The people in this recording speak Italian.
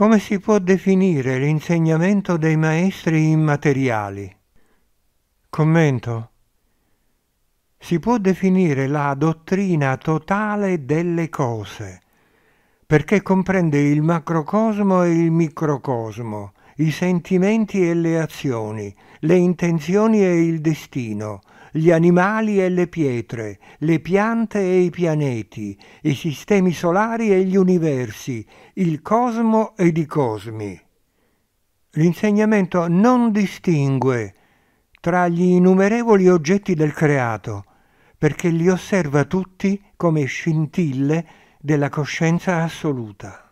Come si può definire l'insegnamento dei maestri immateriali? Commento. Si può definire la dottrina totale delle cose, perché comprende il macrocosmo e il microcosmo, i sentimenti e le azioni, le intenzioni e il destino, gli animali e le pietre, le piante e i pianeti, i sistemi solari e gli universi, il cosmo ed i cosmi. L'insegnamento non distingue tra gli innumerevoli oggetti del creato, perché li osserva tutti come scintille della coscienza assoluta.